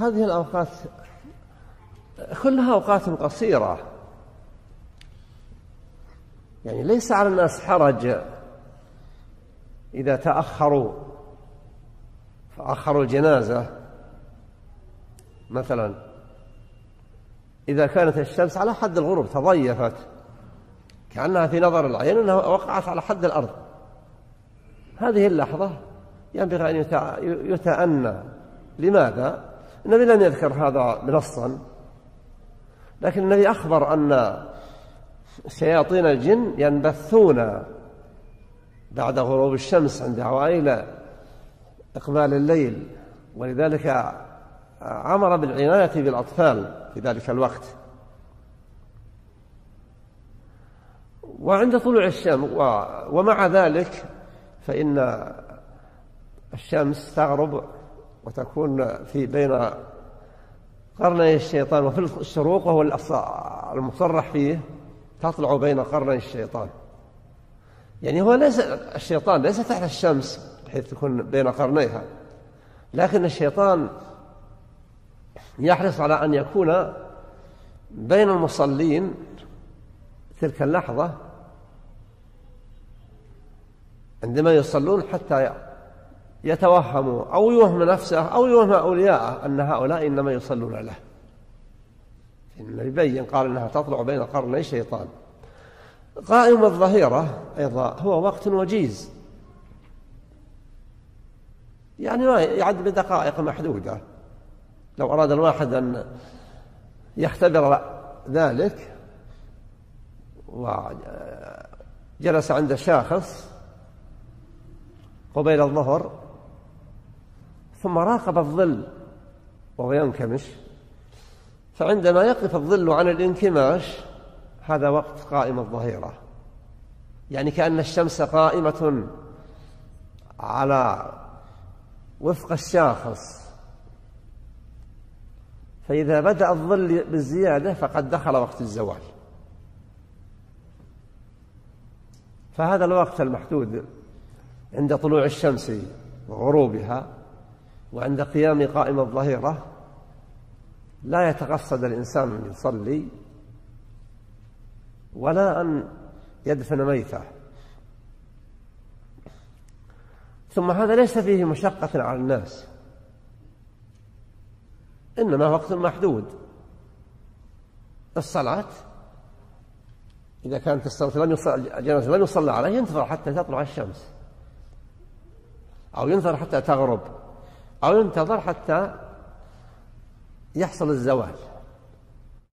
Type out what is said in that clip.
هذه الأوقات كلها أوقات قصيرة. يعني ليس على الناس حرج إذا تأخروا فأخروا الجنازة. مثلا إذا كانت الشمس على حد الغروب تضيفت كأنها في نظر العين أنها وقعت على حد الأرض. هذه اللحظة ينبغي أن يتأنى. لماذا؟ النبي لم يذكر هذا بنصا لكن النبي أخبر أن شياطين الجن ينبثون بعد غروب الشمس عند عوائل إقبال الليل ولذلك أمر بالعناية بالأطفال في ذلك الوقت. وعند طلوع الشمس ومع ذلك فإن الشمس تغرب وتكون في بين قرني الشيطان وفي الشروق وهو المصرح فيه تطلع بين قرني الشيطان. يعني هو ليس الشيطان ليس تحت الشمس بحيث تكون بين قرنيها. لكن الشيطان يحرص على أن يكون بين المصلين تلك اللحظة عندما يصلون حتى يتوهموا أو يوهم نفسه أو يوهم أولياءه أن هؤلاء إنما يصلون له. إنه يبين قال إنها تطلع بين قرني شيطان. قائم الظهيرة أيضا هو وقت وجيز. يعني ما يعد بدقائق محدودة. لو أراد الواحد أن يختبر ذلك وجلس عند شاخص قبيل الظهر ثم راقب الظل وهو ينكمش. فعندما يقف الظل عن الانكماش هذا وقت قائم الظهيرة. يعني كأن الشمس قائمة على وفق الشاخص. فإذا بدأ الظل بالزيادة فقد دخل وقت الزوال. فهذا الوقت المحدود عند طلوع الشمس وغروبها وعند قيام قائم الظهيرة لا يتقصد الإنسان أن يصلي ولا أن يدفن ميته. ثم هذا ليس فيه مشقة على الناس إنما وقت محدود. الصلاة إذا كانت الصلاة لم يصلى الجنازة لم يصلى عليه ينتظر حتى تطلع الشمس أو ينتظر حتى تغرب. أو ينتظر حتى يحصل الزوال